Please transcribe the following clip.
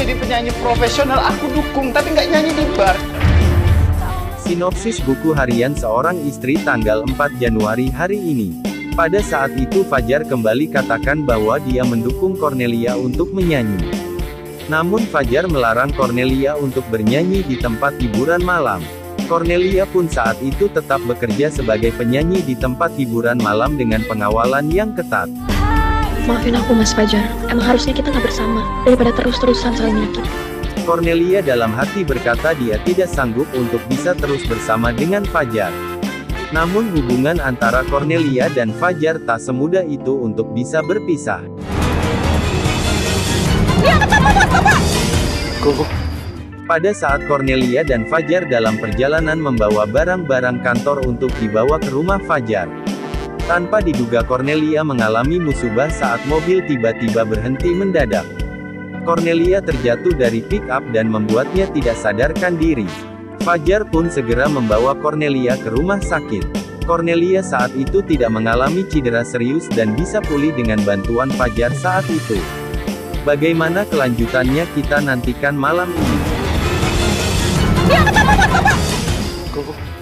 jadi penyanyi profesional, aku dukung, tapi nggak nyanyi di bar. Sinopsis buku harian seorang istri tanggal 4 Januari hari ini. Pada saat itu Fajar kembali katakan bahwa dia mendukung Cornelia untuk menyanyi. Namun Fajar melarang Cornelia untuk bernyanyi di tempat hiburan malam. Cornelia pun saat itu tetap bekerja sebagai penyanyi di tempat hiburan malam dengan pengawalan yang ketat. Maafin aku Mas Fajar, emang harusnya kita nggak bersama, daripada terus-terusan saling menyakiti. Cornelia dalam hati berkata dia tidak sanggup untuk bisa terus bersama dengan Fajar. Namun hubungan antara Cornelia dan Fajar tak semudah itu untuk bisa berpisah. Pada saat Cornelia dan Fajar dalam perjalanan membawa barang-barang kantor untuk dibawa ke rumah Fajar. Tanpa diduga Cornelia mengalami musibah saat mobil tiba-tiba berhenti mendadak. Cornelia terjatuh dari pick up dan membuatnya tidak sadarkan diri. Fajar pun segera membawa Cornelia ke rumah sakit. Cornelia saat itu tidak mengalami cedera serius dan bisa pulih dengan bantuan Fajar saat itu. Bagaimana kelanjutannya kita nantikan malam ini. Kok